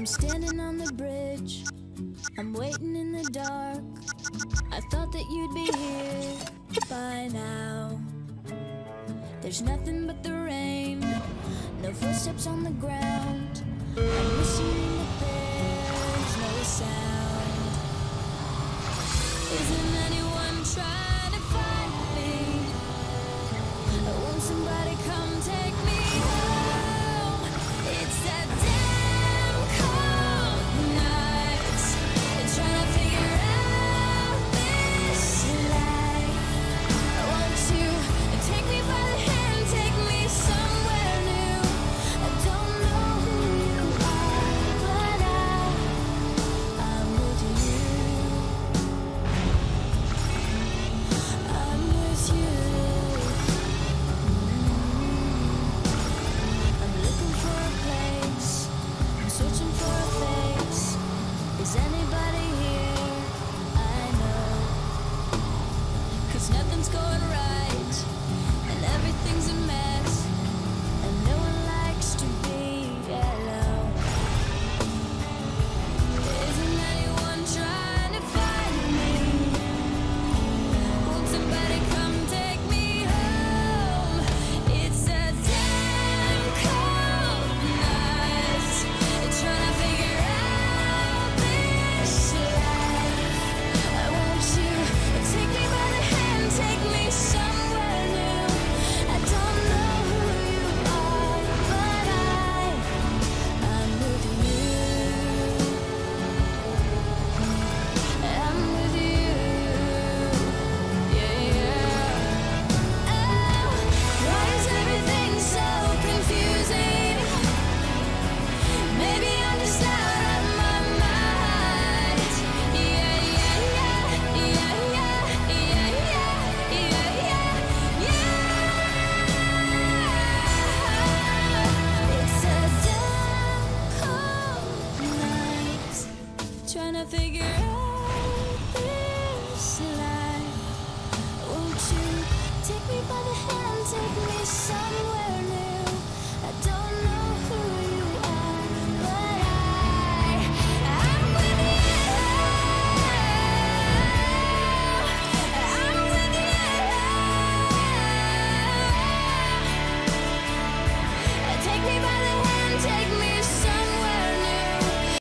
I'm standing on the bridge. I'm waiting in the dark. I thought that you'd be here by now. There's nothing but the rain, no footsteps on the ground. I'm listening, but there's no sound. Isn't anyone trying to find me? Won't somebody come take me? Cause nothing's going right, and everything's a mess.